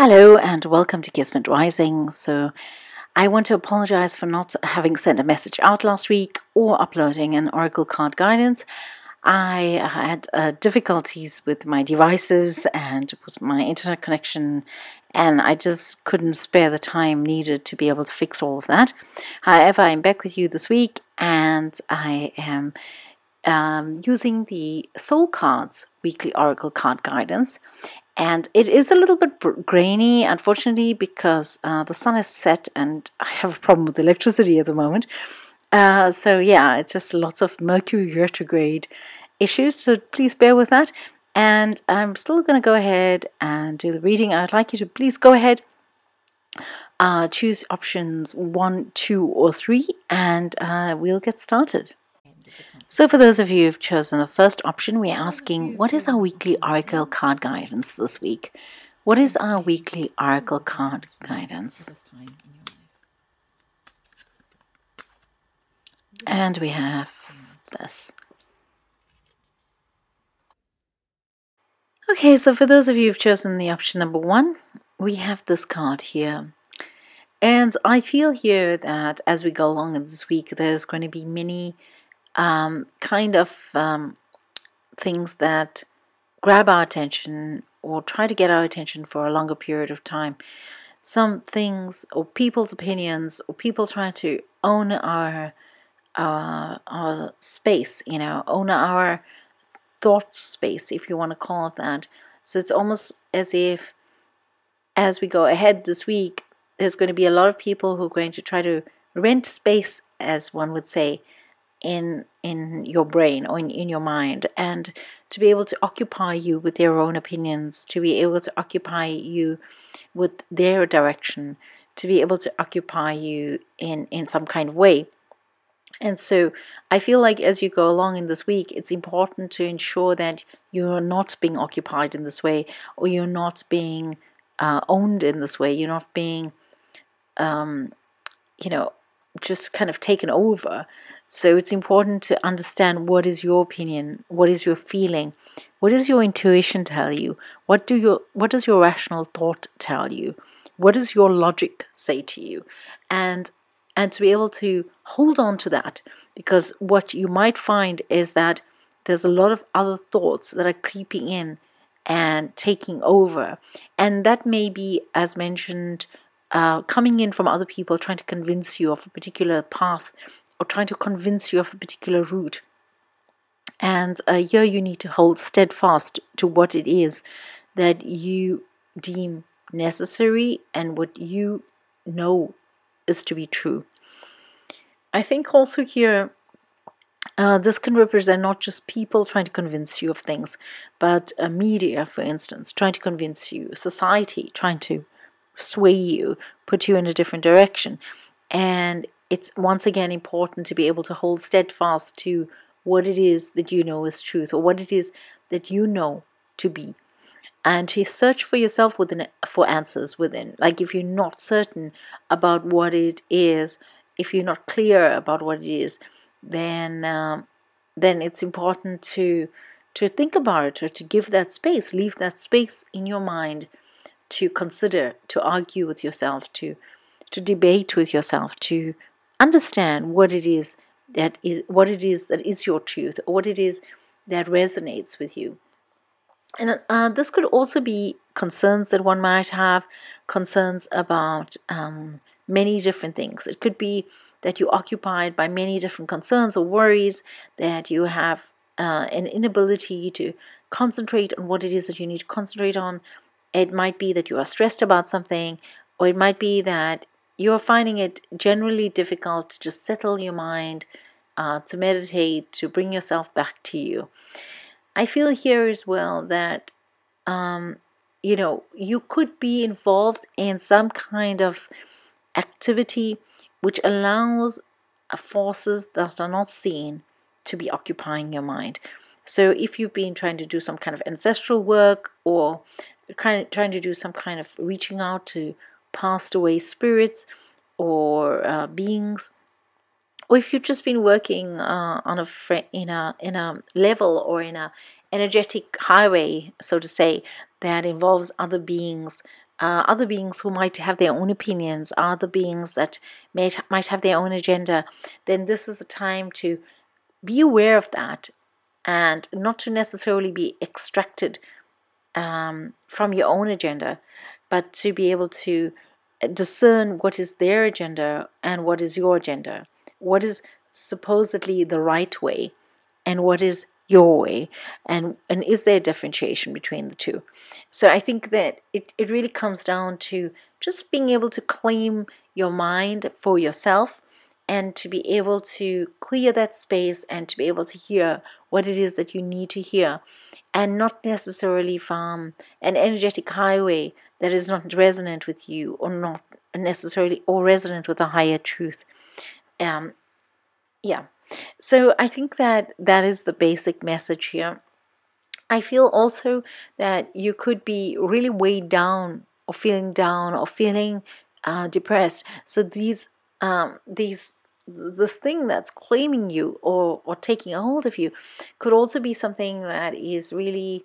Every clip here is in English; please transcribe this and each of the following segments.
Hello and welcome to Kismet Rising. So, I want to apologize for not having sent a message out last week or uploading an Oracle card guidance. I had uh, difficulties with my devices and with my internet connection, and I just couldn't spare the time needed to be able to fix all of that. However, I'm back with you this week, and I am um, using the Soul Cards weekly Oracle card guidance and it is a little bit grainy unfortunately because uh, the sun is set and i have a problem with electricity at the moment. Uh, so yeah it's just lots of mercury retrograde issues so please bear with that. And i'm still going to go ahead and do the reading. I'd like you to please go ahead uh, choose options one two or three and uh, we'll get started so for those of you who've chosen the first option, we're asking, what is our weekly Oracle card guidance this week? What is our weekly Oracle card guidance? And we have this. Okay, so for those of you who've chosen the option number one, we have this card here. And I feel here that as we go along in this week, there's going to be many um, kind of um, things that grab our attention or try to get our attention for a longer period of time. Some things or people's opinions or people trying to own our our, our space, you know, own our thought space, if you want to call it that. So it's almost as if as we go ahead this week, there's going to be a lot of people who are going to try to rent space, as one would say, in in your brain or in, in your mind and to be able to occupy you with their own opinions to be able to occupy you with their direction to be able to occupy you in in some kind of way and so I feel like as you go along in this week, it's important to ensure that you're not being occupied in this way, or you're not being uh, owned in this way. You're not being, um, you know, just kind of taken over. So it's important to understand what is your opinion, what is your feeling, what does your intuition tell you, what do your what does your rational thought tell you, what does your logic say to you, and and to be able to hold on to that because what you might find is that there's a lot of other thoughts that are creeping in and taking over, and that may be as mentioned uh, coming in from other people trying to convince you of a particular path or trying to convince you of a particular route. And uh, here you need to hold steadfast to what it is that you deem necessary and what you know is to be true. I think also here uh, this can represent not just people trying to convince you of things, but uh, media, for instance, trying to convince you, society trying to sway you, put you in a different direction. And it's once again important to be able to hold steadfast to what it is that you know is truth or what it is that you know to be and to search for yourself within for answers within like if you're not certain about what it is if you're not clear about what it is then um, then it's important to to think about it or to give that space leave that space in your mind to consider, to argue with yourself, to to debate with yourself, to understand what it is that is what it is that is your truth, or what it is that resonates with you. And uh, this could also be concerns that one might have, concerns about um, many different things. It could be that you're occupied by many different concerns or worries, that you have uh, an inability to concentrate on what it is that you need to concentrate on, it might be that you are stressed about something, or it might be that you are finding it generally difficult to just settle your mind, uh, to meditate, to bring yourself back to you. I feel here as well that, um, you know, you could be involved in some kind of activity which allows forces that are not seen to be occupying your mind. So if you've been trying to do some kind of ancestral work or kind of trying to do some kind of reaching out to passed away spirits or uh, beings. Or if you've just been working uh, on a fr- in a in a level or in a energetic highway so to say that involves other beings uh, other beings who might have their own opinions, other beings that may, might have their own agenda, then this is a time to be aware of that and not to necessarily be extracted um, from your own agenda, but to be able to discern what is their agenda and what is your agenda, what is supposedly the right way and what is your way? And and is there differentiation between the two? So i think that it, it really comes down to just being able to claim your mind for yourself and to be able to clear that space and to be able to hear what it is that you need to hear and not necessarily from an energetic highway that is not resonant with you or not necessarily or resonant with a higher truth um yeah so I think that that is the basic message here. I feel also that you could be really weighed down or feeling down or feeling uh, depressed. So these um, these this thing that's claiming you or or taking a hold of you could also be something that is really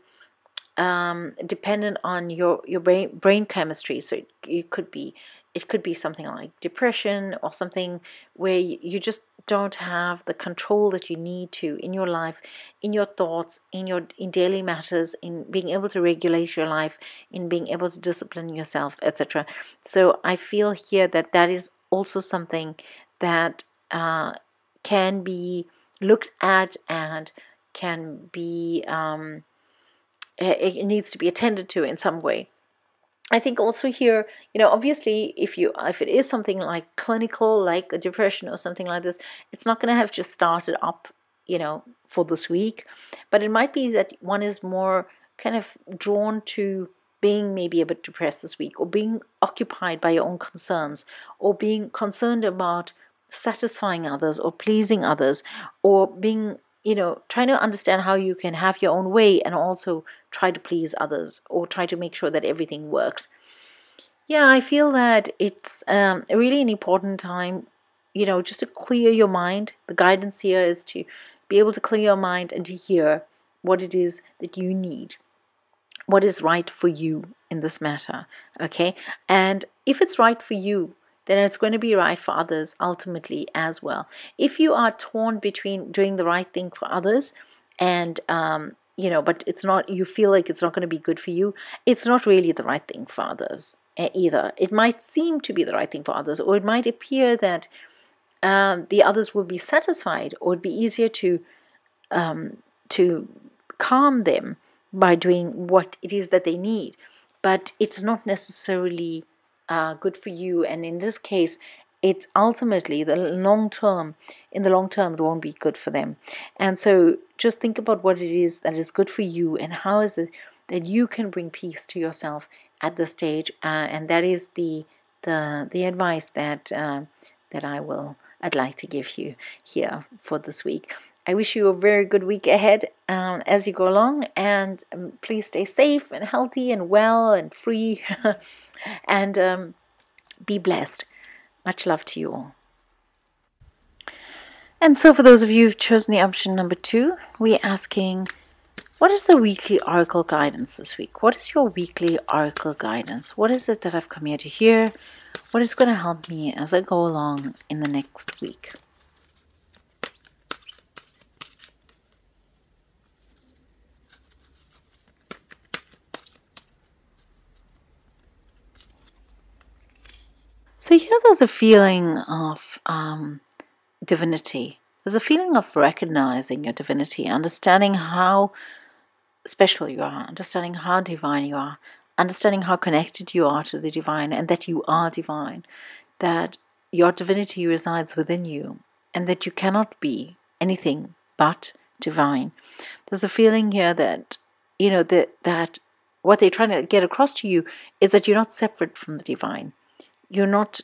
um, dependent on your your brain brain chemistry. So it, it could be it could be something like depression or something where you just don't have the control that you need to in your life in your thoughts in your in daily matters in being able to regulate your life in being able to discipline yourself etc so i feel here that that is also something that uh, can be looked at and can be um, it needs to be attended to in some way. I think also here, you know, obviously, if you if it is something like clinical, like a depression or something like this, it's not going to have just started up, you know, for this week, but it might be that one is more kind of drawn to being maybe a bit depressed this week, or being occupied by your own concerns, or being concerned about satisfying others or pleasing others, or being you know, trying to understand how you can have your own way and also try to please others or try to make sure that everything works. Yeah, I feel that it's um, really an important time, you know, just to clear your mind. The guidance here is to be able to clear your mind and to hear what it is that you need, what is right for you in this matter. Okay, and if it's right for you, then it's going to be right for others ultimately as well. If you are torn between doing the right thing for others and, um, you know, but it's not, you feel like it's not going to be good for you, it's not really the right thing for others eh, either. It might seem to be the right thing for others, or it might appear that um, the others will be satisfied, or it'd be easier to um, to calm them by doing what it is that they need. But it's not necessarily uh, good for you. And in this case, it's ultimately the long term, in the long term, it won't be good for them. And so just think about what it is that is good for you and how is it that you can bring peace to yourself at this stage. Uh, and that is the the the advice that uh, that I will I'd like to give you here for this week. I wish you a very good week ahead um, as you go along, and um, please stay safe and healthy and well and free, and um, be blessed. Much love to you all. And so, for those of you who've chosen the option number two, we're asking, what is the weekly oracle guidance this week? What is your weekly oracle guidance? What is it that I've come here to hear? What is going to help me as I go along in the next week? So here there's a feeling of um, divinity. There's a feeling of recognizing your divinity, understanding how special you are, understanding how divine you are, understanding how connected you are to the divine and that you are divine, that your divinity resides within you, and that you cannot be anything but divine. There's a feeling here that, you know, that, that what they're trying to get across to you is that you're not separate from the divine you're not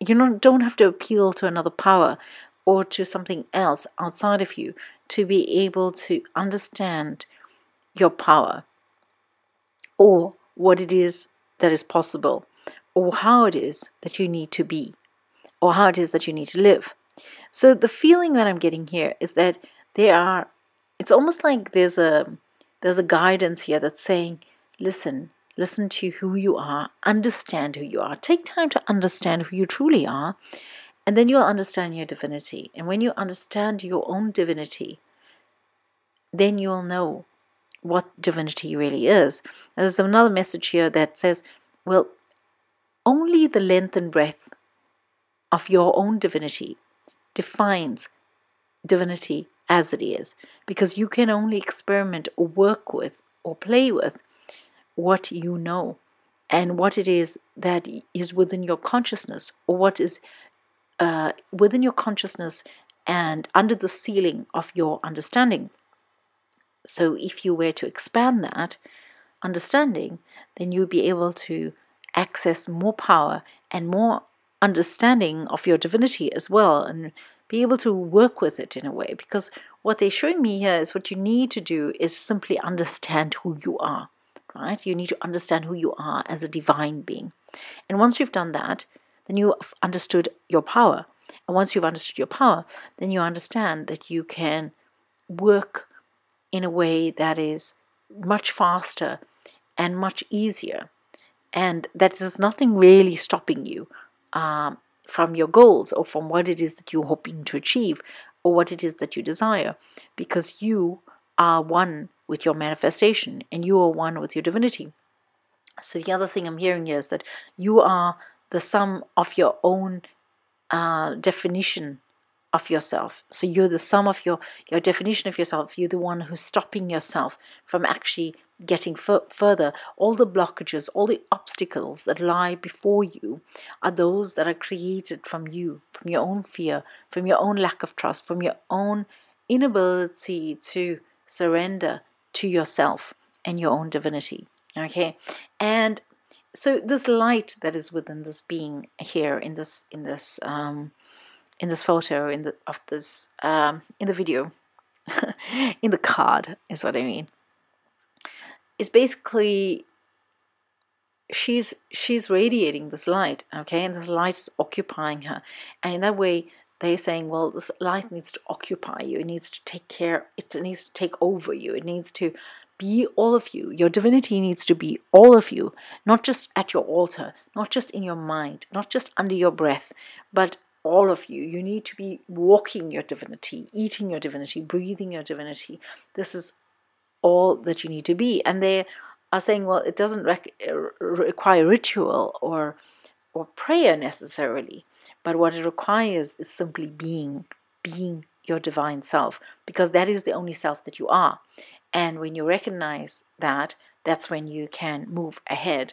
you not, don't have to appeal to another power or to something else outside of you to be able to understand your power or what it is that is possible or how it is that you need to be or how it is that you need to live. So the feeling that I'm getting here is that there are it's almost like there's a there's a guidance here that's saying, listen, listen to who you are, understand who you are. Take time to understand who you truly are, and then you'll understand your divinity. And when you understand your own divinity, then you'll know what divinity really is. And there's another message here that says, well, only the length and breadth of your own divinity defines divinity as it is, because you can only experiment or work with or play with what you know and what it is that is within your consciousness or what is uh, within your consciousness and under the ceiling of your understanding. So, if you were to expand that understanding, then you'd be able to access more power and more understanding of your divinity as well and be able to work with it in a way. Because what they're showing me here is what you need to do is simply understand who you are, right? You need to understand who you are as a divine being. And once you've done that, then you've understood your power. And once you've understood your power, then you understand that you can work in a way that is much faster and much easier, and that there's nothing really stopping you um, from your goals or from what it is that you're hoping to achieve or what it is that you desire, because you are one with your manifestation and you are one with your divinity. So, the other thing I'm hearing here is that you are the sum of your own uh, definition of yourself. So you're the sum of your your definition of yourself. You're the one who's stopping yourself from actually getting further. All the blockages, all the obstacles that lie before you are those that are created from you, from your own fear, from your own lack of trust, from your own inability to surrender to yourself and your own divinity. Okay? And so this light that is within this being here in this in this um, in this photo in the of this um, in the video in the card is what I mean is basically she's she's radiating this light okay and this light is occupying her and in that way they're saying well this light needs to occupy you it needs to take care it needs to take over you it needs to be all of you your divinity needs to be all of you not just at your altar not just in your mind not just under your breath but all of you. You need to be walking your divinity, eating your divinity, breathing your divinity. This is all that you need to be. And they are saying, well, it doesn't require ritual or or prayer necessarily, but what it requires is simply being, being your divine self, because that is the only self that you are. And when you recognize that, that's when you can move ahead.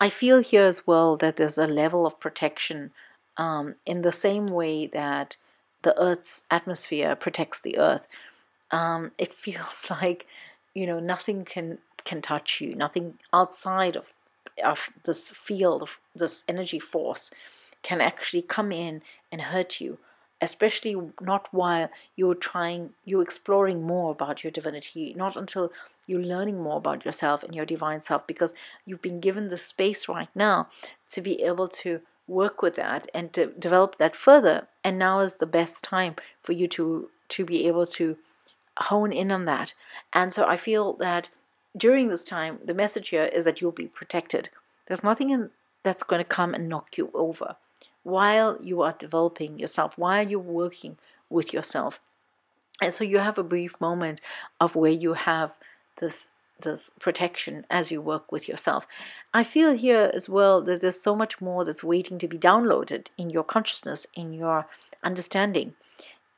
I feel here as well that there's a level of protection um, in the same way that the Earth's atmosphere protects the Earth. Um, it feels like you know nothing can can touch you. Nothing outside of of this field of this energy force can actually come in and hurt you especially not while you're trying you're exploring more about your divinity not until you're learning more about yourself and your divine self because you've been given the space right now to be able to work with that and to develop that further. And now is the best time for you to to be able to hone in on that. And so i feel that during this time the message here is that you'll be protected. There's nothing in, that's going to come and knock you over. While you are developing yourself while you're working with yourself. And so you have a brief moment of where you have this this protection as you work with yourself. I feel here as well that there's so much more that's waiting to be downloaded in your consciousness, in your understanding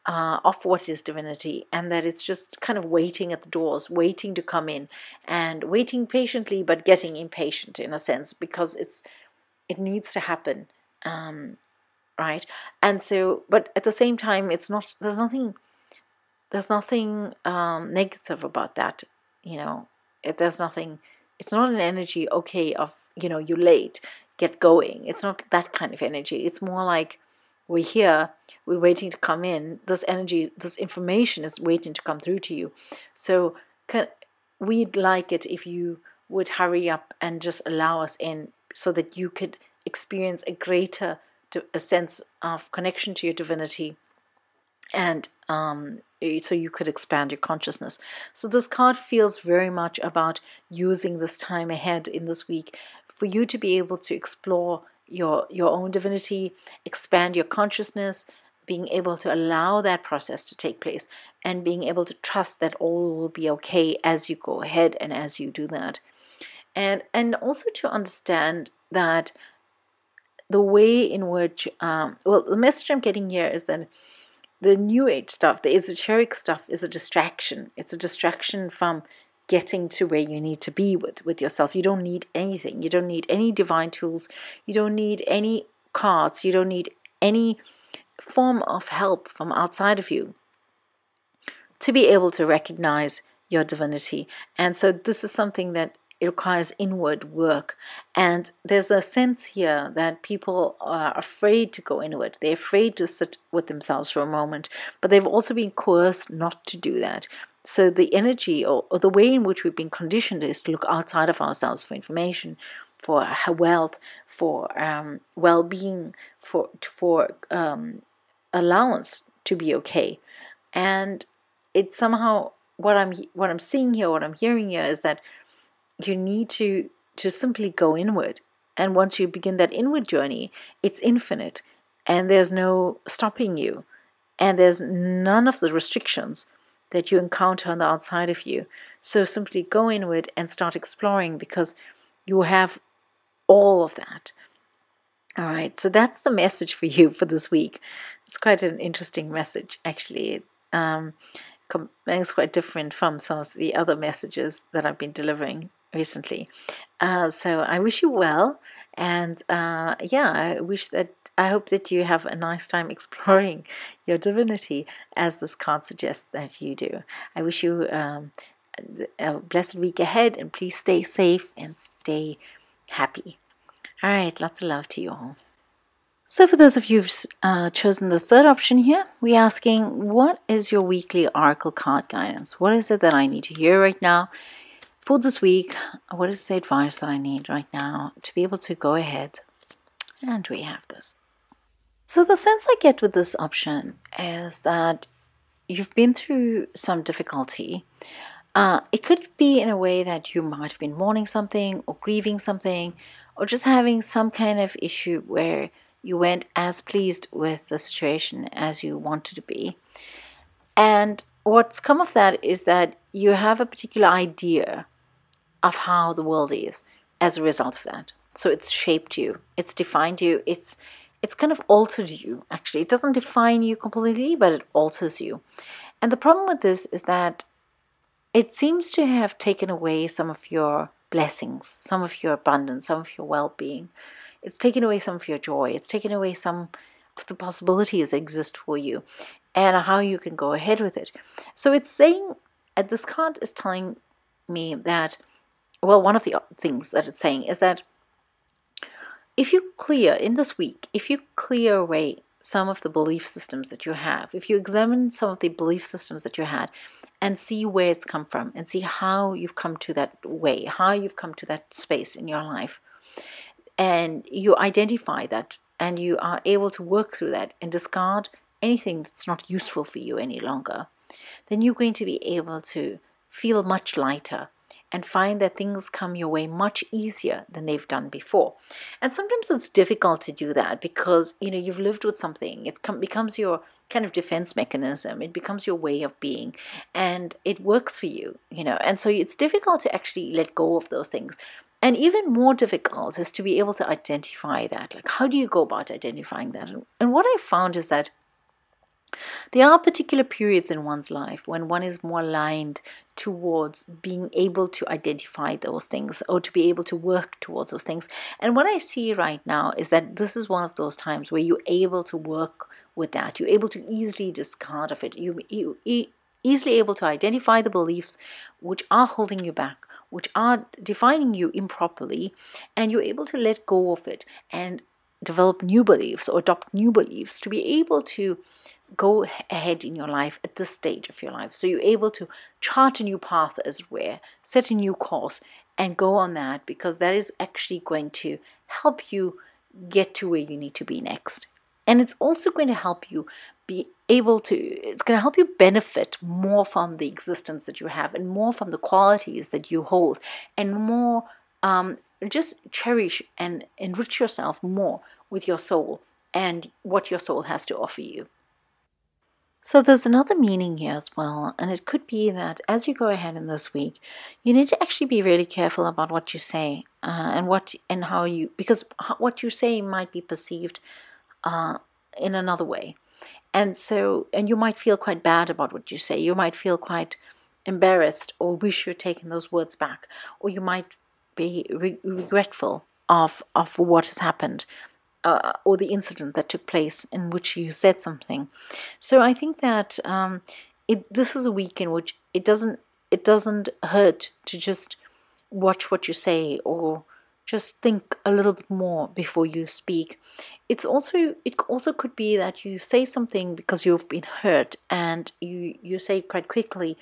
uh, of what is divinity, and that it's just kind of waiting at the doors, waiting to come in, and waiting patiently, but getting impatient in a sense because it's it needs to happen, um, right? And so, but at the same time, it's not. There's nothing. There's nothing um, negative about that, you know it, there's nothing it's not an energy okay of you know you're late get going it's not that kind of energy it's more like we're here we're waiting to come in this energy this information is waiting to come through to you so can, we'd like it if you would hurry up and just allow us in so that you could experience a greater a sense of connection to your divinity and um, so you could expand your consciousness. So this card feels very much about using this time ahead in this week for you to be able to explore your your own divinity, expand your consciousness, being able to allow that process to take place and being able to trust that all will be okay as you go ahead and as you do that. And and also to understand that the way in which um, well the message I'm getting here is that the new age stuff, the esoteric stuff, is a distraction. It's a distraction from getting to where you need to be with, with yourself. You don't need anything. You don't need any divine tools. You don't need any cards. You don't need any form of help from outside of you to be able to recognize your divinity. And so this is something that it requires inward work. And there's a sense here that people are afraid to go inward. They're afraid to sit with themselves for a moment, but they've also been coerced not to do that. So the energy or, or the way in which we've been conditioned is to look outside of ourselves for information, for wealth, for um, well-being, for for um, allowance to be okay, and it's somehow what I'm what I'm seeing here, what I'm hearing here is that you need to to simply go inward. And once you begin that inward journey it's infinite and there's no stopping you. And there's none of the restrictions that you encounter on the outside of you. So simply go inward and start exploring because you have all of that. All right so that's the message for you for this week. It's quite an interesting message actually. Um, it's quite different from some of the other messages that I've been delivering recently. Uh, so I wish you well, and uh, yeah, I wish that I hope that you have a nice time exploring your divinity, as this card suggests that you do. I wish you um, a blessed week ahead, and please stay safe and stay happy. All right, lots of love to you all. So, for those of you who've uh, chosen the third option here, we're asking, what is your weekly oracle card guidance? What is it that I need to hear right now? for this week, what is the advice that I need right now to be able to go ahead? And we have this. So, the sense I get with this option is that you've been through some difficulty. Uh, it could be in a way that you might have been mourning something or grieving something or just having some kind of issue where you weren't as pleased with the situation as you wanted to be. And what's come of that is that you have a particular idea of how the world is as a result of that. So it's shaped you, it's defined you, it's it's kind of altered you actually. It doesn't define you completely, but it alters you. And the problem with this is that it seems to have taken away some of your blessings, some of your abundance, some of your well being. It's taken away some of your joy. It's taken away some of the possibilities that exist for you and how you can go ahead with it. So it's saying, at this card is telling me that well, one of the things that it's saying is that if you clear in this week, if you clear away some of the belief systems that you have, if you examine some of the belief systems that you had and see where it's come from and see how you've come to that way, how you've come to that space in your life, and you identify that and you are able to work through that and discard anything that's not useful for you any longer, then you're going to be able to feel much lighter and find that things come your way much easier than they've done before. And sometimes it's difficult to do that because you know you've lived with something. It com- becomes your kind of defense mechanism. It becomes your way of being, and it works for you. You know, and so it's difficult to actually let go of those things. And even more difficult is to be able to identify that. Like, how do you go about identifying that? And, and what I found is that there are particular periods in one's life when one is more aligned towards being able to identify those things or to be able to work towards those things. And what I see right now is that this is one of those times where you're able to work with that. You're able to easily discard of it. You, you, you easily able to identify the beliefs which are holding you back, which are defining you improperly, and you're able to let go of it and develop new beliefs or adopt new beliefs to be able to go ahead in your life at this stage of your life. So you're able to chart a new path, as it were, set a new course, and go on that because that is actually going to help you get to where you need to be next. And it's also going to help you be able to, it's going to help you benefit more from the existence that you have and more from the qualities that you hold and more um, just cherish and enrich yourself more with your soul and what your soul has to offer you. So there's another meaning here as well, and it could be that as you go ahead in this week, you need to actually be really careful about what you say uh, and what and how you because what you say might be perceived uh, in another way, and so and you might feel quite bad about what you say. You might feel quite embarrassed or wish you'd taken those words back, or you might be re- regretful of of what has happened uh, or the incident that took place in which you said something. So I think that um, it this is a week in which it doesn't it doesn't hurt to just watch what you say or just think a little bit more before you speak. It's also it also could be that you say something because you've been hurt and you you say it quite quickly,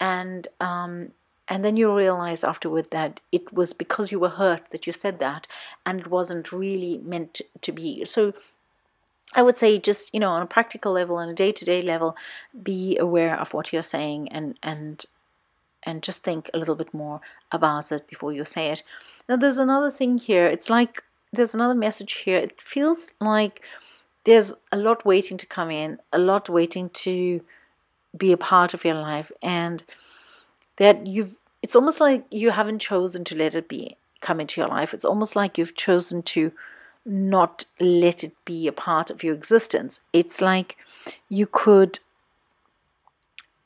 and um, and then you realize afterward that it was because you were hurt that you said that and it wasn't really meant to be. So i would say just you know on a practical level on a day-to-day level be aware of what you're saying and and and just think a little bit more about it before you say it. Now there's another thing here. It's like there's another message here. It feels like there's a lot waiting to come in a lot waiting to be a part of your life and that you've it's almost like you haven't chosen to let it be come into your life. It's almost like you've chosen to not let it be a part of your existence. It's like you could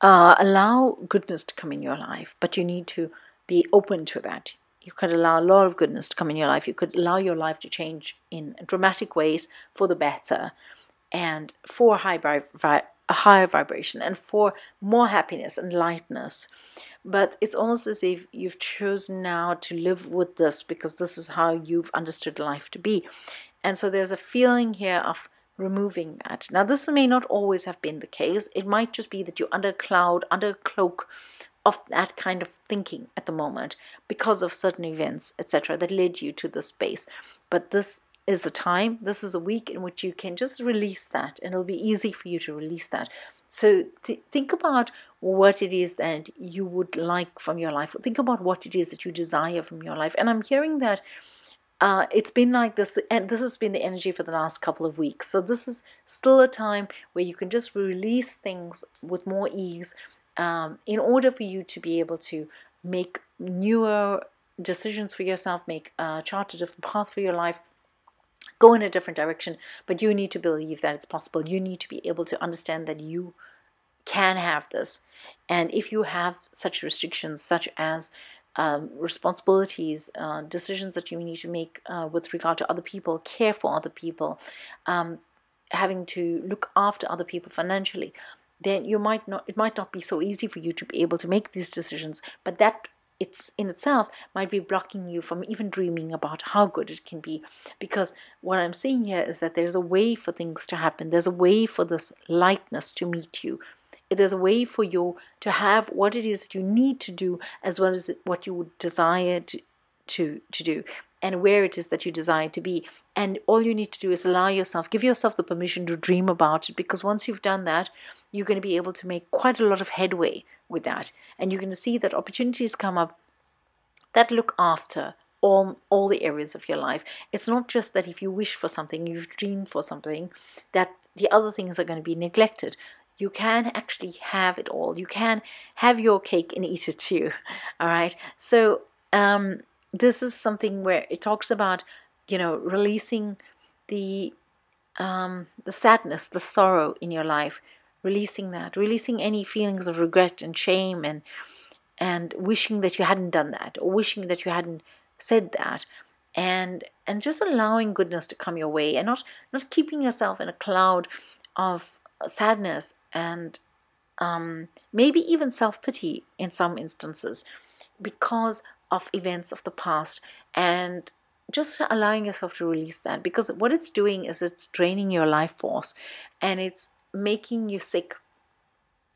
uh, allow goodness to come in your life, but you need to be open to that. You could allow a lot of goodness to come in your life. You could allow your life to change in dramatic ways for the better and for high a higher vibration and for more happiness and lightness. But it's almost as if you've chosen now to live with this because this is how you've understood life to be. And so there's a feeling here of removing that. Now, this may not always have been the case. It might just be that you're under a cloud, under a cloak of that kind of thinking at the moment because of certain events, etc., that led you to this space. But this is a time, this is a week in which you can just release that, and it'll be easy for you to release that. So th- think about what it is that you would like from your life. Think about what it is that you desire from your life. And I'm hearing that uh, it's been like this, and this has been the energy for the last couple of weeks. So this is still a time where you can just release things with more ease, um, in order for you to be able to make newer decisions for yourself, make uh, chart a different path for your life, go in a different direction, but you need to believe that it's possible. You need to be able to understand that you can have this. And if you have such restrictions, such as um, responsibilities, uh, decisions that you need to make uh, with regard to other people, care for other people, um, having to look after other people financially, then you might not. It might not be so easy for you to be able to make these decisions. But that it's in itself might be blocking you from even dreaming about how good it can be. Because what i'm saying here is that there's a way for things to happen. There's a way for this lightness to meet you. There's a way for you to have what it is that you need to do as well as what you would desire to, to, to do and where it is that you desire to be. And all you need to do is allow yourself, give yourself the permission to dream about it because once you've done that, you're going to be able to make quite a lot of headway with that. And you're going to see that opportunities come up that look after all, all the areas of your life. It's not just that if you wish for something, you've dreamed for something, that the other things are going to be neglected. You can actually have it all. You can have your cake and eat it too. All right. So, um, this is something where it talks about, you know, releasing the um, the sadness, the sorrow in your life, releasing that, releasing any feelings of regret and shame and and wishing that you hadn't done that or wishing that you hadn't said that. And and just allowing goodness to come your way and not not keeping yourself in a cloud of sadness and um, maybe even self-pity in some instances because of events of the past and just allowing yourself to release that because what it's doing is it's draining your life force and it's making you sick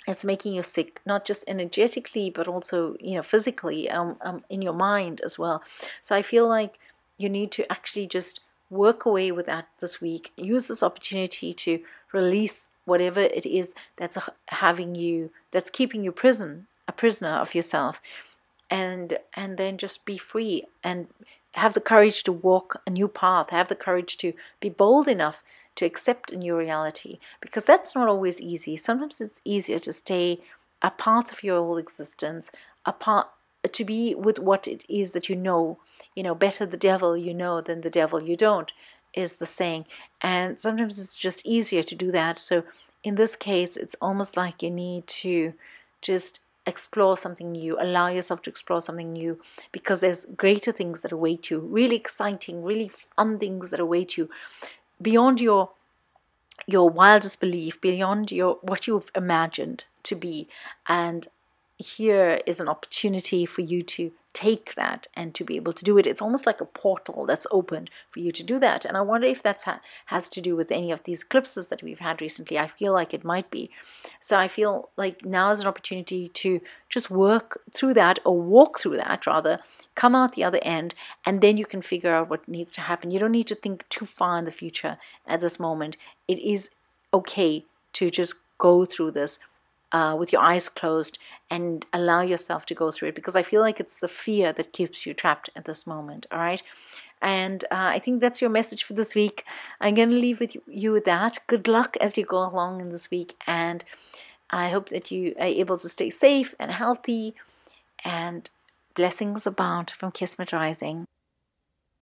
it's making you sick not just energetically but also you know physically um, um, in your mind as well so i feel like you need to actually just work away with that this week. Use this opportunity to release whatever it is that's having you, that's keeping you prison, a prisoner of yourself, and and then just be free and have the courage to walk a new path. Have the courage to be bold enough to accept a new reality because that's not always easy. Sometimes it's easier to stay a part of your old existence, a part to be with what it is that you know. You know, better the devil you know than the devil you don't is the saying. And sometimes it's just easier to do that. So in this case, it's almost like you need to just explore something new, allow yourself to explore something new because there's greater things that await you, really exciting, really fun things that await you beyond your your wildest belief, beyond your what you've imagined to be. And here is an opportunity for you to take that and to be able to do it. It's almost like a portal that's opened for you to do that. And I wonder if that ha- has to do with any of these eclipses that we've had recently. I feel like it might be. So I feel like now is an opportunity to just work through that or walk through that rather, come out the other end, and then you can figure out what needs to happen. You don't need to think too far in the future at this moment. It is okay to just go through this uh, with your eyes closed and allow yourself to go through it because I feel like it's the fear that keeps you trapped at this moment. All right. And uh, I think that's your message for this week. I'm going to leave with you with that. Good luck as you go along in this week. And I hope that you are able to stay safe and healthy. And blessings abound from Kismet Rising.